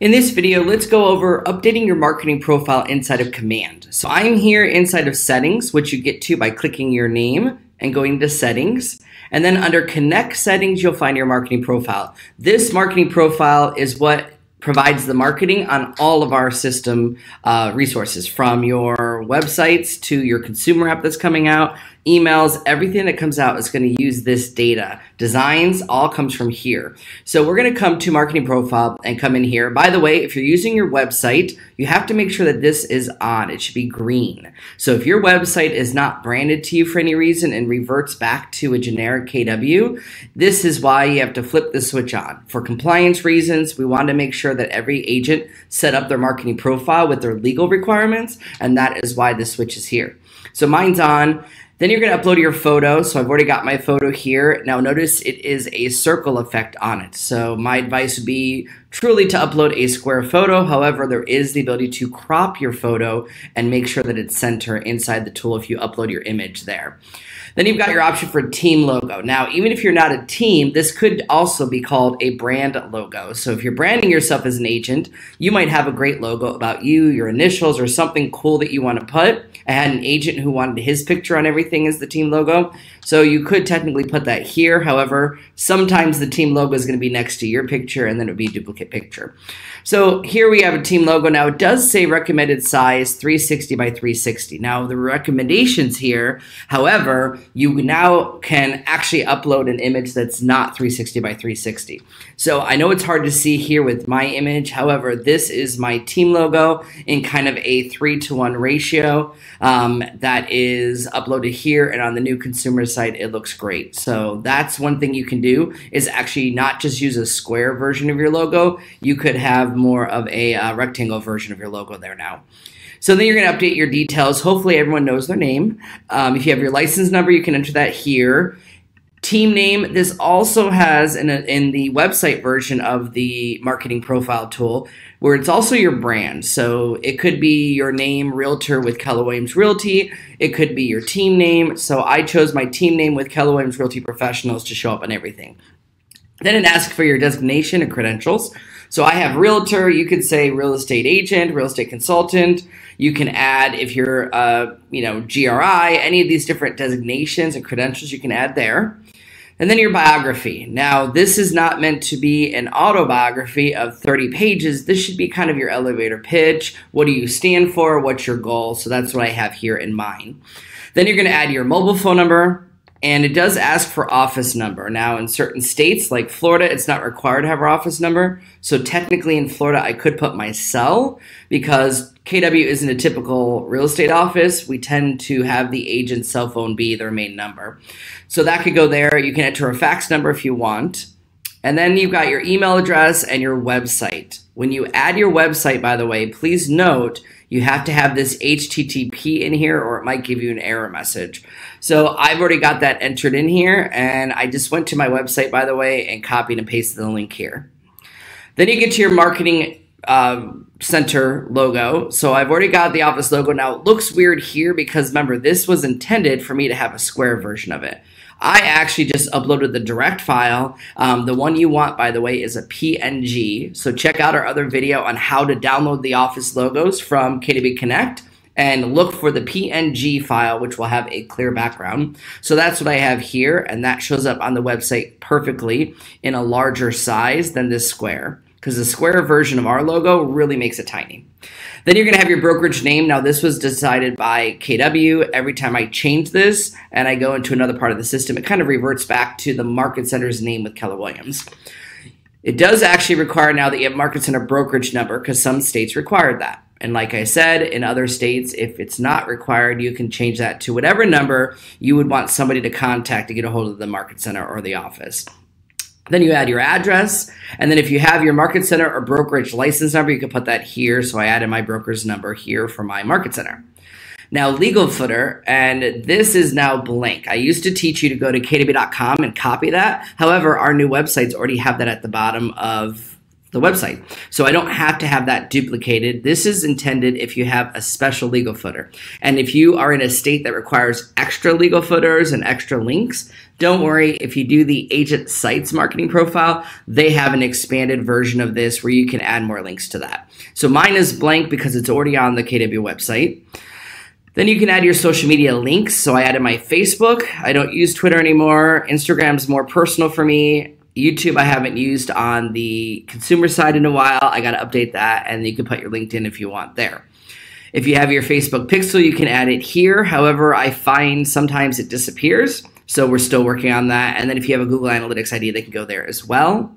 In this video, let's go over updating your marketing profile inside of Command. So I'm here inside of settings, which you get to by clicking your name and going to settings. And then under connect settings, you'll find your marketing profile. This marketing profile is what provides the marketing on all of our system uh, resources from your websites to your consumer app that's coming out emails, everything that comes out is going to use this data. Designs all comes from here. So we're going to come to marketing profile and come in here. By the way, if you're using your website, you have to make sure that this is on. It should be green. So if your website is not branded to you for any reason and reverts back to a generic KW, this is why you have to flip the switch on. For compliance reasons, we want to make sure that every agent set up their marketing profile with their legal requirements, and that is why the switch is here. So mine's on. Then you're going to upload your photo. So I've already got my photo here. Now notice it is a circle effect on it. So my advice would be truly to upload a square photo. However, there is the ability to crop your photo and make sure that it's center inside the tool if you upload your image there. Then you've got your option for team logo. Now, even if you're not a team, this could also be called a brand logo. So if you're branding yourself as an agent, you might have a great logo about you, your initials, or something cool that you want to put. I had an agent who wanted his picture on everything as the team logo. So you could technically put that here. However, sometimes the team logo is going to be next to your picture and then it would be a duplicate picture. So here we have a team logo. Now it does say recommended size 360 by 360. Now the recommendations here, however, you now can actually upload an image that's not 360 by 360. So I know it's hard to see here with my image. However, this is my team logo in kind of a three to one ratio um, that is uploaded here and on the new consumer site, it looks great. So that's one thing you can do is actually not just use a square version of your logo. You could have more of a uh, rectangle version of your logo there now. So then you're going to update your details. Hopefully everyone knows their name. Um, if you have your license number, you can enter that here team name. This also has in, a, in the website version of the marketing profile tool where it's also your brand. So it could be your name, Realtor with Keller Williams Realty. It could be your team name. So I chose my team name with Keller Williams Realty Professionals to show up on everything. Then it asks for your designation and credentials. So I have realtor, you could say real estate agent, real estate consultant. You can add if you're, uh, you know, GRI, any of these different designations and credentials you can add there. And then your biography. Now, this is not meant to be an autobiography of 30 pages. This should be kind of your elevator pitch. What do you stand for? What's your goal? So that's what I have here in mind. Then you're going to add your mobile phone number, and it does ask for office number. Now, in certain states like Florida, it's not required to have our office number. So technically in Florida, I could put my cell because KW isn't a typical real estate office. We tend to have the agent's cell phone be their main number. So that could go there. You can enter a fax number if you want. And then you've got your email address and your website. When you add your website, by the way, please note you have to have this HTTP in here or it might give you an error message. So I've already got that entered in here and I just went to my website, by the way, and copied and pasted the link here. Then you get to your marketing uh, center logo. So I've already got the office logo. Now it looks weird here because remember, this was intended for me to have a square version of it. I actually just uploaded the direct file. Um, the one you want, by the way, is a PNG. So check out our other video on how to download the Office logos from KW Connect and look for the PNG file, which will have a clear background. So that's what I have here, and that shows up on the website perfectly in a larger size than this square because the square version of our logo really makes it tiny. Then you're going to have your brokerage name. Now, this was decided by KW. Every time I change this and I go into another part of the system, it kind of reverts back to the market center's name with Keller Williams. It does actually require now that you have market center brokerage number because some states required that. And like I said, in other states, if it's not required, you can change that to whatever number you would want somebody to contact to get a hold of the market center or the office. Then you add your address. And then if you have your market center or brokerage license number, you can put that here. So I added my broker's number here for my market center. Now, legal footer, and this is now blank. I used to teach you to go to kw.com and copy that. However, our new websites already have that at the bottom of the website. So I don't have to have that duplicated. This is intended if you have a special legal footer. And if you are in a state that requires extra legal footers and extra links, don't worry. If you do the agent sites marketing profile, they have an expanded version of this where you can add more links to that. So mine is blank because it's already on the KW website. Then you can add your social media links. So I added my Facebook. I don't use Twitter anymore. Instagram's more personal for me. YouTube, I haven't used on the consumer side in a while. I got to update that, and you can put your LinkedIn if you want there. If you have your Facebook pixel, you can add it here. However, I find sometimes it disappears. So we're still working on that. And then if you have a Google Analytics ID, they can go there as well.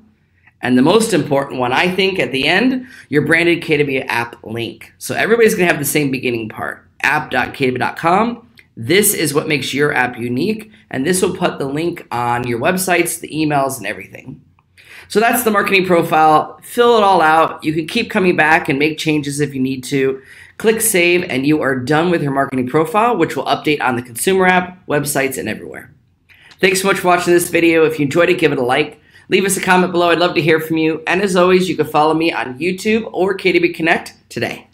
And the most important one, I think, at the end, your branded KW app link. So everybody's going to have the same beginning part app.kw.com this is what makes your app unique, and this will put the link on your websites, the emails, and everything. So that's the marketing profile. Fill it all out. You can keep coming back and make changes if you need to. Click save, and you are done with your marketing profile, which will update on the consumer app, websites, and everywhere. Thanks so much for watching this video. If you enjoyed it, give it a like. Leave us a comment below. I'd love to hear from you. And as always, you can follow me on YouTube or KW Connect today.